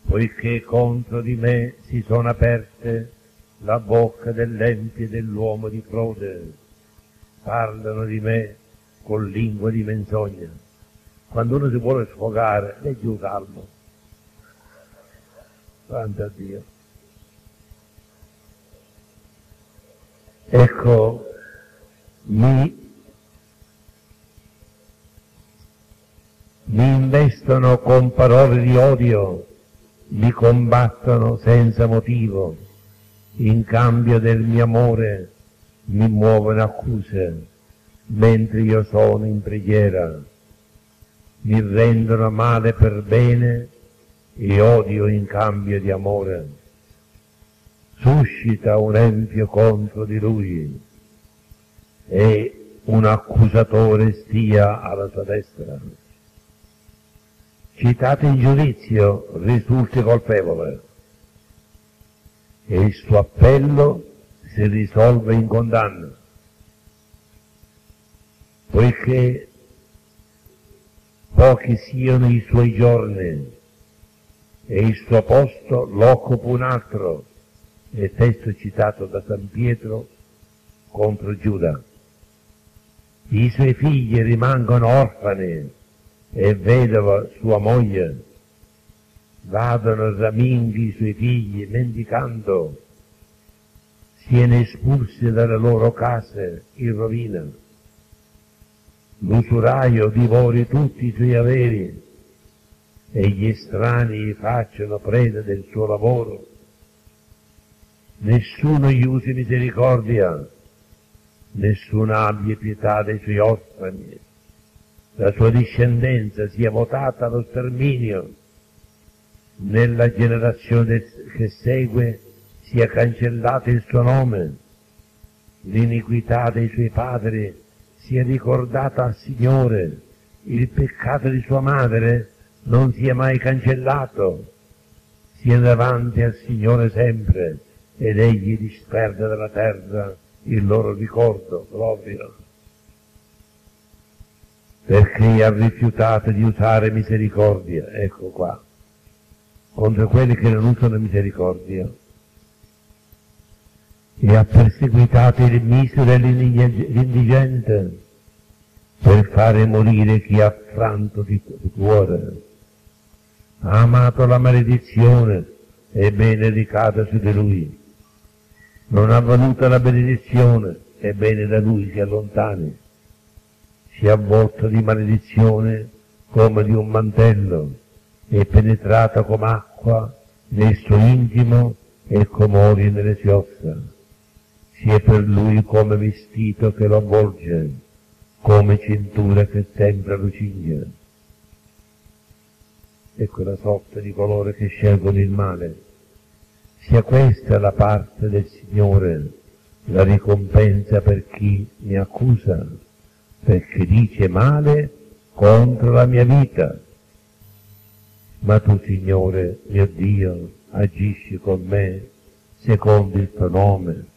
poiché contro di me si sono aperte la bocca dell'empio e dell'uomo di frode parlano di me con lingua di menzogna. Quando uno si vuole sfogare, leggi un salmo. Santo a Dio. Ecco, mi, mi investono con parole di odio, mi combattono senza motivo, in cambio del mio amore mi muovono accuse mentre io sono in preghiera, mi rendono male per bene e odio in cambio di amore. Suscita un empio contro di lui e un accusatore stia alla sua destra. Citato in giudizio risulti colpevole e il suo appello si risolve in condanna, poiché pochi siano i suoi giorni e il suo posto lo occupa un altro, è testo citato da San Pietro contro Giuda. I suoi figli rimangono orfani e vedova sua moglie, vadono raminghi i suoi figli mendicando siano espulsi dalle loro case in rovina. L'usuraio divori tutti i suoi averi e gli estranei facciano preda del suo lavoro. Nessuno gli usi misericordia, nessuno abbia pietà dei suoi orfani. La sua discendenza sia votata allo sterminio. Nella generazione che segue sia cancellato il suo nome l'iniquità dei suoi padri sia ricordata al Signore, il peccato di sua madre non sia mai cancellato, sia davanti al Signore sempre, ed egli disperde dalla terra il loro ricordo proprio. Perché ha rifiutato di usare misericordia, ecco qua, contro quelli che non usano misericordia e ha perseguitato il misero e l'indigente per fare morire chi ha affranto di cuore. Ha amato la maledizione e bene ricade su di lui. Non ha voluto la benedizione e bene da lui si allontani. Si è avvolto di maledizione come di un mantello e penetrata come acqua nel suo intimo e comori nelle sue ossa sia per lui come vestito che lo avvolge, come cintura che sempre lo cinge. Ecco la sorte di coloro che scelgono il male. Sia questa la parte del Signore, la ricompensa per chi mi accusa, perché dice male contro la mia vita. Ma tu, Signore, mio Dio, agisci con me secondo il tuo nome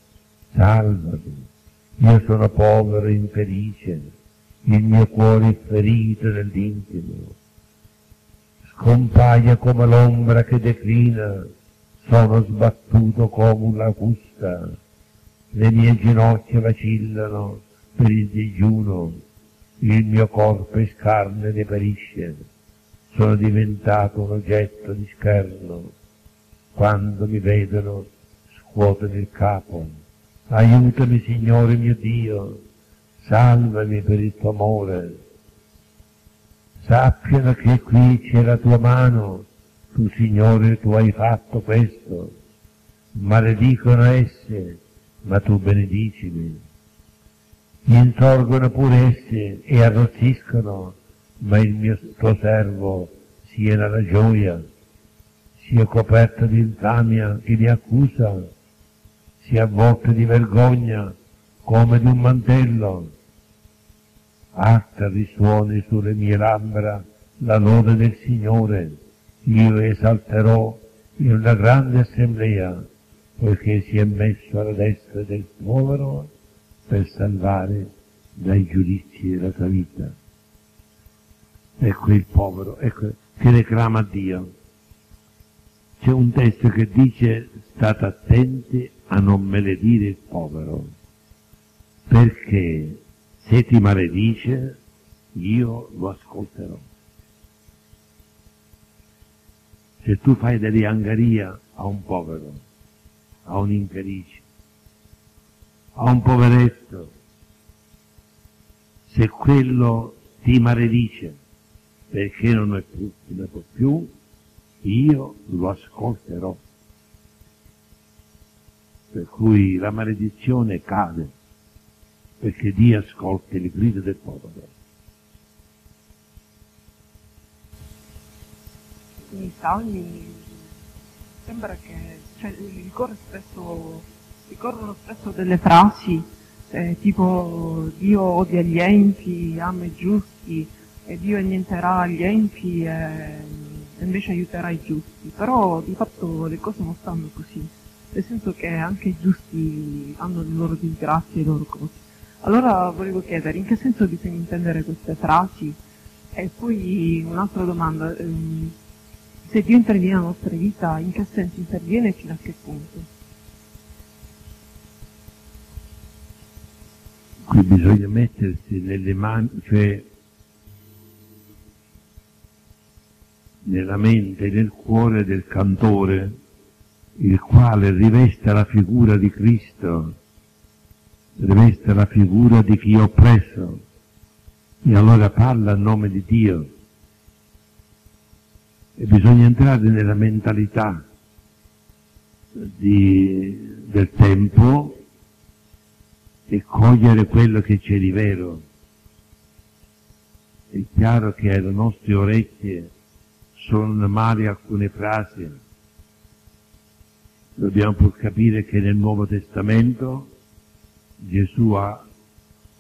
salvami, io sono povero e infelice, il mio cuore è ferito nell'intimo. Scompaia come l'ombra che declina, sono sbattuto come una lacusta, le mie ginocchia vacillano per il digiuno, il mio corpo è scarne e deperisce, sono diventato un oggetto di scherno, quando mi vedono scuotono il capo Aiutami, Signore mio Dio, salvami per il tuo amore. Sappiano che qui c'è la tua mano, tu Signore tu hai fatto questo. Maledicono esse, ma tu benedicimi. Insorgono pure esse e arrossiscono, ma il mio tuo servo sia nella gioia, sia coperto di infamia chi mi accusa si avvolto di vergogna come di un mantello. Alta risuoni sulle mie labbra la lode del Signore, io esalterò in una grande assemblea, poiché si è messo alla destra del povero per salvare dai giudizi della sua vita. Ecco il povero, ecco che reclama a Dio. C'è un testo che dice state attenti a non maledire il povero, perché se ti maledice io lo ascolterò. Se tu fai dell'angaria a un povero, a un infelice, a un poveretto, se quello ti maledice perché non è più, non è più, io lo ascolterò per cui la maledizione cade, perché Dio ascolta le grida del povero. Nei salmi sembra che cioè, ricorre spesso, ricorrono spesso delle frasi eh, tipo Dio odia gli empi, ama i giusti e Dio annienterà gli empi e invece aiuterà i giusti, però di fatto le cose non stanno così nel senso che anche i giusti hanno le loro disgrazie e le loro cose. Allora volevo chiedere in che senso bisogna intendere queste frasi e poi un'altra domanda, ehm, se Dio interviene nella nostra vita, in che senso interviene e fino a che punto? Qui bisogna mettersi nelle mani, cioè nella mente nel cuore del cantore il quale riveste la figura di Cristo, riveste la figura di chi è oppresso, e allora parla a nome di Dio. E bisogna entrare nella mentalità di, del tempo e cogliere quello che c'è di vero. È chiaro che alle nostre orecchie sono male alcune frasi, dobbiamo pur capire che nel Nuovo Testamento Gesù ha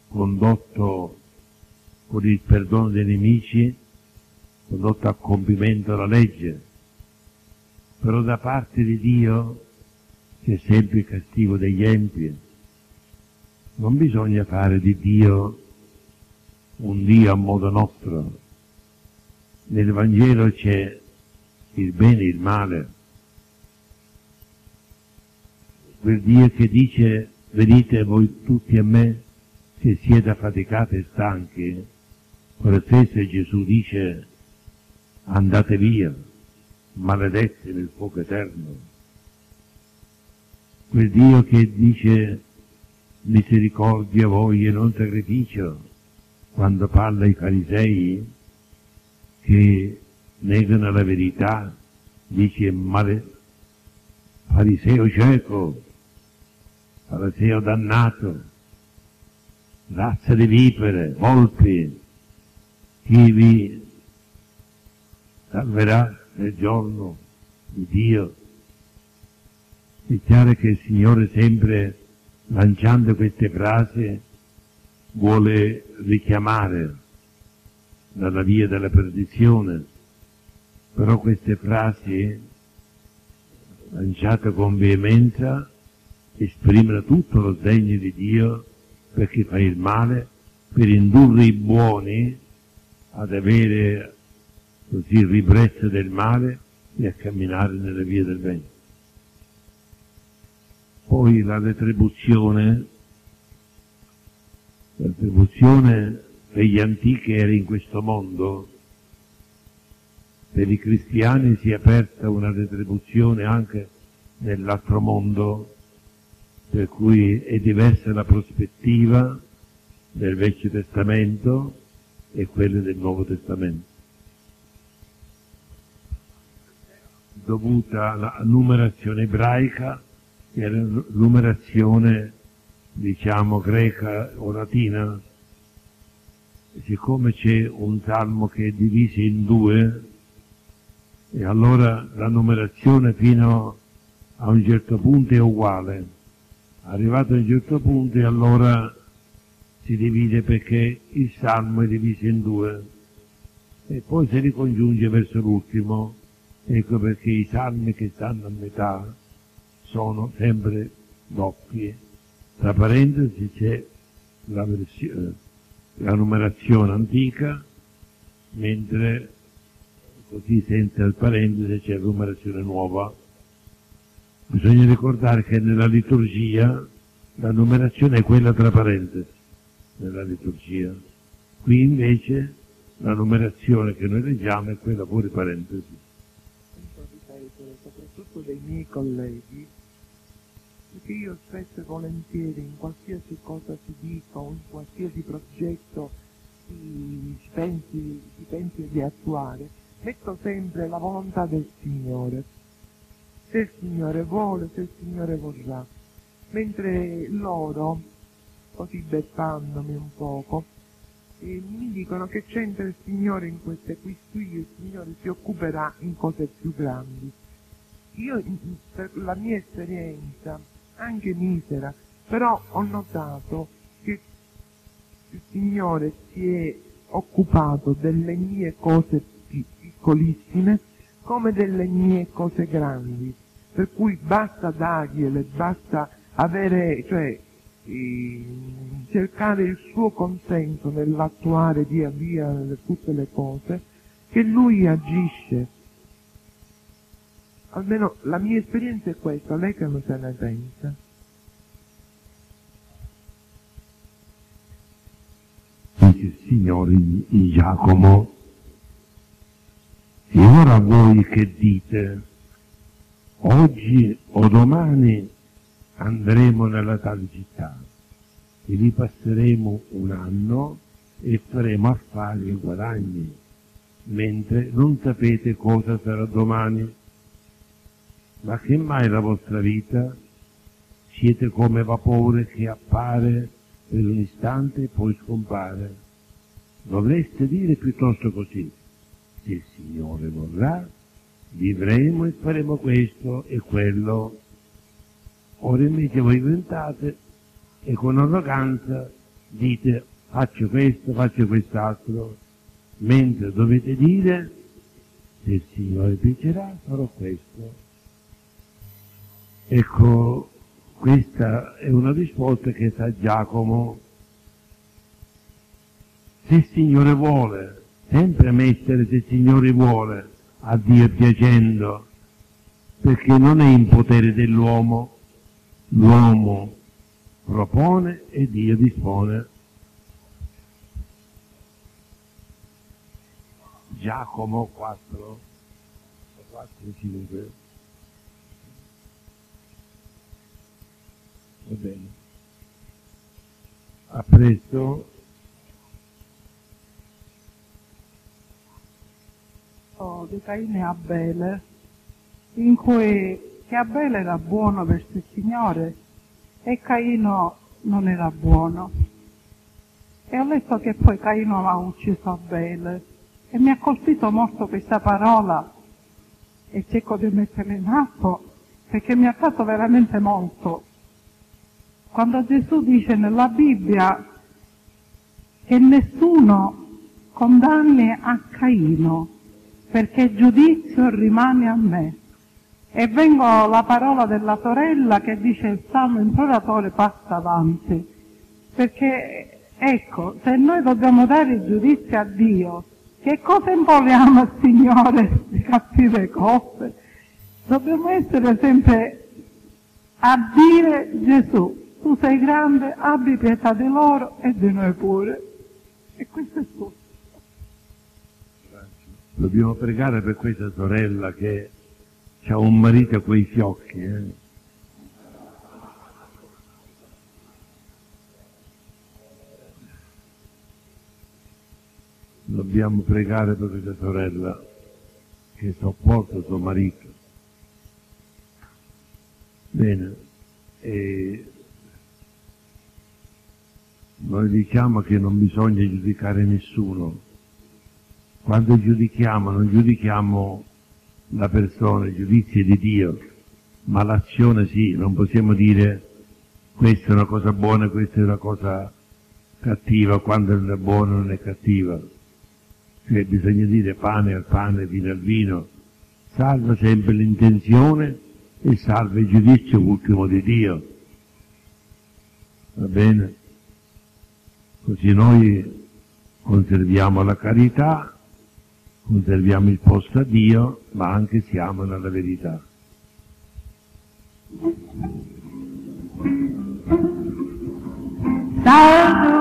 condotto con il perdono dei nemici, condotto a compimento la legge, però da parte di Dio c'è sempre il castigo degli empi. Non bisogna fare di Dio un Dio a modo nostro. Nel Vangelo c'è il bene e il male. Quel Dio che dice venite voi tutti a me se siete affaticati e stanchi, quello stesso Gesù dice andate via, maledetti nel fuoco eterno. Quel Dio che dice misericordia a voi e non sacrificio, quando parla ai farisei che negano la verità, dice male, fariseo cieco, fariseo dannato, razza di vipere, volpi, chi vi salverà nel giorno di Dio. È chiaro che il Signore sempre lanciando queste frasi vuole richiamare dalla via della perdizione, però queste frasi lanciate con veemenza esprimono tutto lo sdegno di Dio perché fa il male per indurre i buoni ad avere così il ribrezzo del male e a camminare nelle vie del bene. Poi la retribuzione, la retribuzione degli antichi era in questo mondo, per i cristiani si è aperta una retribuzione anche nell'altro mondo, per cui è diversa la prospettiva del Vecchio Testamento e quella del Nuovo Testamento. Dovuta alla numerazione ebraica, che era numerazione, diciamo, greca o latina, siccome c'è un salmo che è diviso in due, e allora la numerazione fino a un certo punto è uguale Arrivato a un certo punto e allora si divide perché il salmo è diviso in due e poi si ricongiunge verso l'ultimo. Ecco perché i salmi che stanno a metà sono sempre doppi. Tra parentesi c'è la, versione, la numerazione antica, mentre così senza il parentesi c'è la numerazione nuova. Bisogna ricordare che nella liturgia la numerazione è quella tra parentesi, nella liturgia. Qui invece la numerazione che noi leggiamo è quella fuori parentesi. soprattutto dei miei colleghi, perché io spesso e volentieri in qualsiasi cosa si dica o in qualsiasi progetto si pensi, si pensi di attuare, metto sempre la volontà del Signore se il Signore vuole, se il Signore vorrà. Mentre loro, così beffandomi un poco, eh, mi dicono che c'entra il Signore in queste qui, qui il Signore si occuperà in cose più grandi. Io, per la mia esperienza, anche misera, però ho notato che il Signore si è occupato delle mie cose piccolissime come delle mie cose grandi, per cui basta dargliele, basta avere, cioè, cercare il suo consenso nell'attuare via via tutte le cose, che lui agisce. Almeno la mia esperienza è questa, lei che non se ne pensa? Dice in Giacomo e ora voi che dite, oggi o domani andremo nella tale città e vi passeremo un anno e faremo affari e guadagni, mentre non sapete cosa sarà domani. Ma che mai la vostra vita? Siete come vapore che appare per un istante e poi scompare. Dovreste dire piuttosto così il Signore vorrà, vivremo e faremo questo e quello. Ora invece voi inventate e con arroganza dite faccio questo, faccio quest'altro, mentre dovete dire se il Signore piacerà farò questo. Ecco, questa è una risposta che sa Giacomo. Se il Signore vuole, sempre mettere se il Signore vuole, a Dio piacendo, perché non è in potere dell'uomo, l'uomo propone e Dio dispone. Giacomo 4, 4 5. Va bene. A presto. Di Caino e Abele, in cui che Abele era buono verso il Signore e Caino non era buono. E ho letto che poi Caino ha ucciso Abele e mi ha colpito molto questa parola e cerco di metterla in atto perché mi ha fatto veramente molto. Quando Gesù dice nella Bibbia che nessuno condanni a Caino perché giudizio rimane a me. E vengo la parola della sorella che dice il salmo imploratore passa avanti. Perché, ecco, se noi dobbiamo dare giudizio a Dio, che cosa impoliamo al Signore di cattive cose? Dobbiamo essere sempre a dire Gesù, tu sei grande, abbi pietà di loro e di noi pure. E questo è tutto. Dobbiamo pregare per questa sorella che ha un marito coi fiocchi. Eh? Dobbiamo pregare per questa sorella che sopporta suo marito. Bene, e noi diciamo che non bisogna giudicare nessuno. Quando giudichiamo, non giudichiamo la persona, il giudizio di Dio, ma l'azione sì, non possiamo dire questa è una cosa buona, questa è una cosa cattiva, quando non è buona non è cattiva. Cioè bisogna dire pane al pane, vino al vino, salva sempre l'intenzione e salva il giudizio ultimo di Dio. Va bene? Così noi conserviamo la carità, conserviamo il posto a Dio, ma anche siamo nella verità. Salvo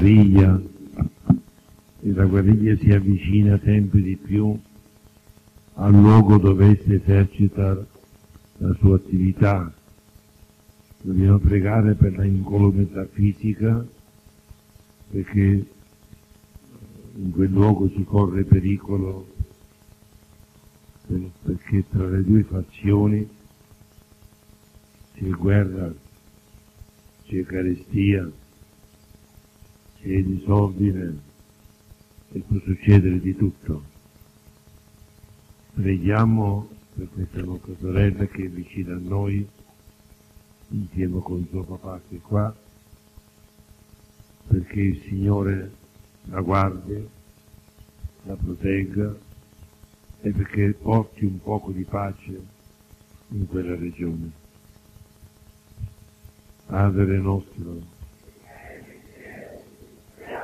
guerriglia, e la guerriglia si avvicina sempre di più al luogo dove si esercita la sua attività. Dobbiamo pregare per la incolumità fisica perché in quel luogo si corre pericolo perché tra le due fazioni c'è guerra, c'è carestia, c'è disordine e può succedere di tutto. Preghiamo per questa nostra sorella che è vicina a noi, insieme con suo papà che è qua, perché il Signore la guardi, la protegga e perché porti un poco di pace in quella regione. Padre nostro,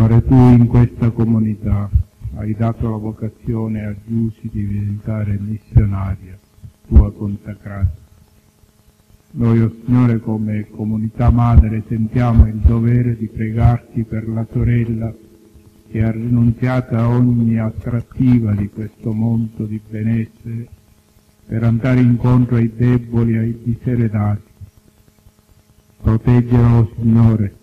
Signore, tu in questa comunità hai dato la vocazione a Giussi di diventare missionaria, tua consacrata. Noi, oh Signore, come comunità madre sentiamo il dovere di pregarti per la sorella che ha rinunziato a ogni attrattiva di questo mondo di benessere per andare incontro ai deboli e ai diseredati. Proteggelo, Signore,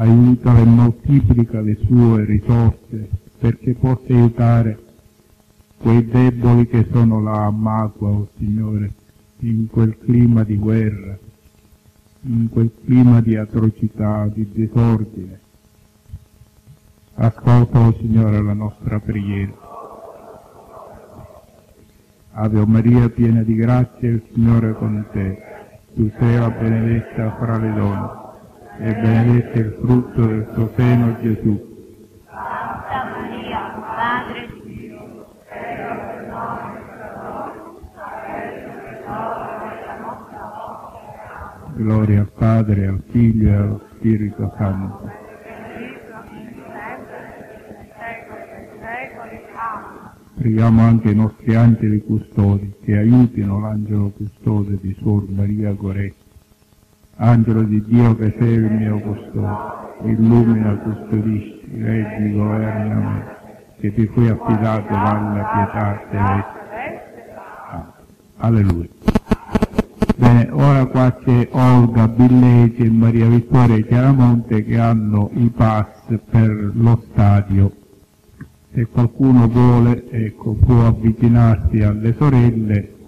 aiutala e moltiplica le sue risorse perché possa aiutare quei deboli che sono là a Macua, oh Signore, in quel clima di guerra, in quel clima di atrocità, di disordine. Ascolta, oh Signore, la nostra preghiera. Ave Maria, piena di grazia, il Signore è con te. Tu sei la benedetta fra le donne e benedetto il frutto del tuo seno, Gesù. Santa Maria, Madre di Dio, prega per noi Gloria al Padre, al Figlio e allo Spirito Santo. Preghiamo anche i nostri angeli custodi che aiutino l'angelo custode di Suor Maria Goretti Angelo di Dio che sei il mio custode, illumina, custodisci, reggi, governa me, che ti fui affidato dalla pietà. Ah, alleluia. Bene, ora qua c'è Olga Billeci e Maria Vittoria Chiaramonte che hanno i pass per lo stadio. Se qualcuno vuole, ecco, può avvicinarsi alle sorelle